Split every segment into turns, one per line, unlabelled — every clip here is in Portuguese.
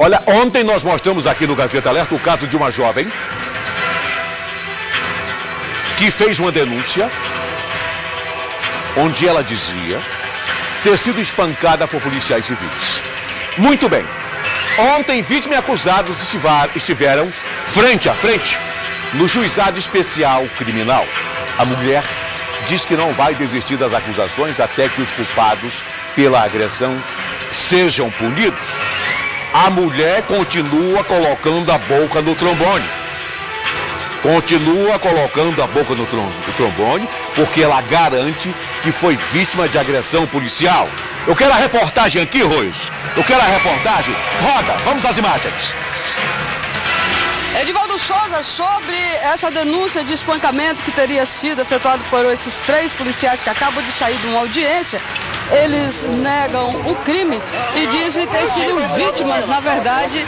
Olha, ontem nós mostramos aqui no Gazeta Alerta o caso de uma jovem que fez uma denúncia onde ela dizia ter sido espancada por policiais civis. Muito bem. Ontem, vítima e acusados estiveram frente a frente no juizado especial criminal. A mulher diz que não vai desistir das acusações até que os culpados pela agressão sejam punidos. A mulher continua colocando a boca no trombone. Continua colocando a boca no trombone porque ela garante que foi vítima de agressão policial. Eu quero a reportagem aqui, Royos. Eu quero a reportagem. Roda, vamos às imagens.
Edivaldo Souza, sobre essa denúncia de espancamento que teria sido efetuado por esses três policiais que acabam de sair de uma audiência, eles negam o crime e dizem ter sido vítimas, na verdade,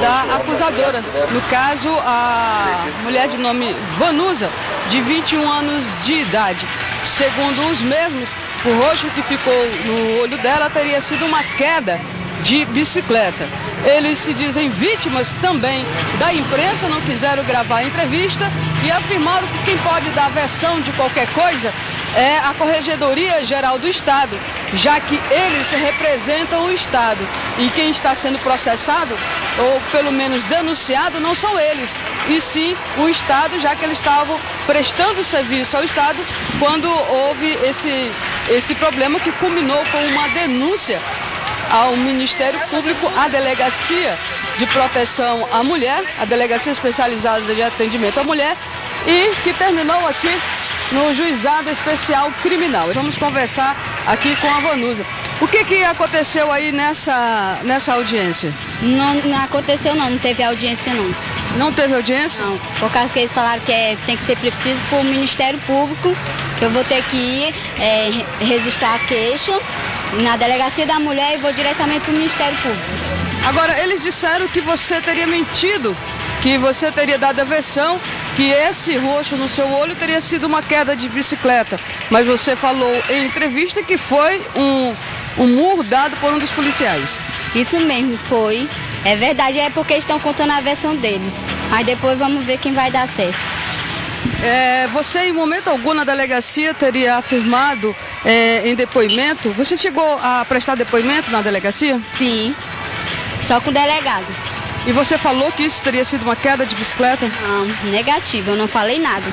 da acusadora. No caso, a mulher de nome Vanusa, de 21 anos de idade. Segundo os mesmos, o roxo que ficou no olho dela teria sido uma queda de bicicleta. Eles se dizem vítimas também da imprensa, não quiseram gravar a entrevista e afirmaram que quem pode dar versão de qualquer coisa é a Corregedoria Geral do Estado, já que eles representam o Estado. E quem está sendo processado, ou pelo menos denunciado, não são eles, e sim o Estado, já que eles estavam prestando serviço ao Estado quando houve esse, esse problema que culminou com uma denúncia ao Ministério Público, à Delegacia de Proteção à Mulher, a Delegacia Especializada de Atendimento à Mulher, e que terminou aqui no Juizado Especial Criminal. Vamos conversar aqui com a Vanusa. O que, que aconteceu aí nessa, nessa audiência?
Não, não aconteceu não, não teve audiência não.
Não teve audiência?
Não, por causa que eles falaram que é, tem que ser preciso para o Ministério Público, que eu vou ter que ir é, registrar a queixa na delegacia da mulher e vou diretamente para o Ministério Público.
Agora, eles disseram que você teria mentido, que você teria dado a versão que esse roxo no seu olho teria sido uma queda de bicicleta. Mas você falou em entrevista que foi um, um murro dado por um dos policiais.
Isso mesmo, foi. É verdade, é porque estão contando a versão deles. Aí depois vamos ver quem vai dar certo.
É, você, em momento algum, na delegacia teria afirmado é, em depoimento. Você chegou a prestar depoimento na delegacia?
Sim, só com o delegado.
E você falou que isso teria sido uma queda de bicicleta?
Não, negativo, eu não falei nada.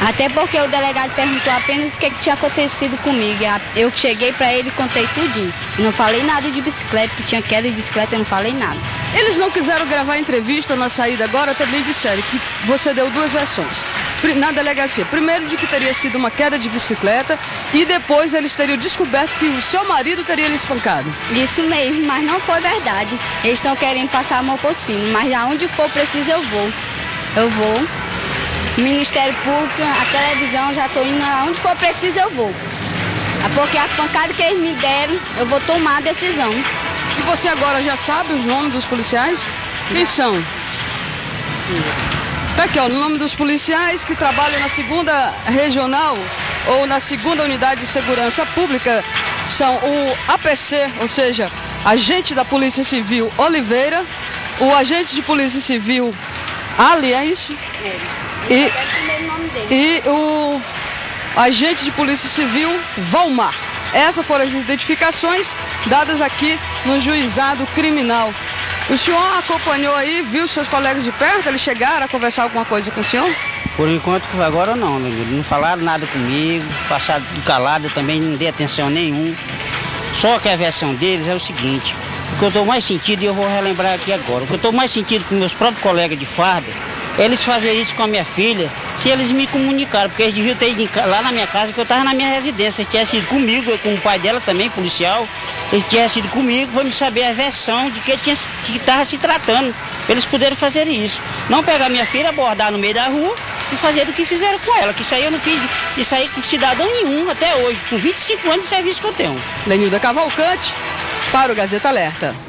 Até porque o delegado perguntou apenas o que, que tinha acontecido comigo. Eu cheguei para ele e contei tudinho. Eu não falei nada de bicicleta, que tinha queda de bicicleta, eu não falei nada.
Eles não quiseram gravar a entrevista na saída agora, também disseram que você deu duas versões. Na delegacia, primeiro de que teria sido uma queda de bicicleta e depois eles teriam descoberto que o seu marido teria lhe espancado.
Isso mesmo, mas não foi verdade. Eles estão querendo passar a mão por cima, mas aonde for preciso eu vou. Eu vou Ministério Público, a televisão, já estou indo aonde for preciso eu vou. É porque as pancadas que eles me deram, eu vou tomar a decisão.
E você agora já sabe os nomes dos policiais? Quem são? Sim. Tá aqui, ó, o nome dos policiais que trabalham na segunda regional ou na segunda unidade de segurança pública são o APC, ou seja, agente da Polícia Civil Oliveira, o agente de Polícia Civil Aliás, é. E, e o agente de polícia civil Valmar. Essas foram as identificações dadas aqui no juizado criminal. O senhor acompanhou aí, viu seus colegas de perto? Eles chegaram a conversar alguma coisa com o senhor?
Por enquanto, agora não, né? Não falaram nada comigo, passaram do calado, também não dei atenção nenhum. Só que a versão deles é o seguinte: o que eu estou mais sentido, e eu vou relembrar aqui agora, o que eu estou mais sentido com meus próprios colegas de farda eles faziam isso com a minha filha, se eles me comunicaram, porque eles deviam ter ido lá na minha casa, que eu estava na minha residência. Eles tinham sido comigo, com o pai dela também, policial. Eles tinham sido comigo para me saber a versão de que estava se tratando. Eles puderam fazer isso. Não pegar minha filha, abordar no meio da rua e fazer o que fizeram com ela. Que isso aí eu não fiz, isso aí com cidadão nenhum até hoje, com 25 anos de serviço que eu tenho.
Lenilda Cavalcante, para o Gazeta Alerta.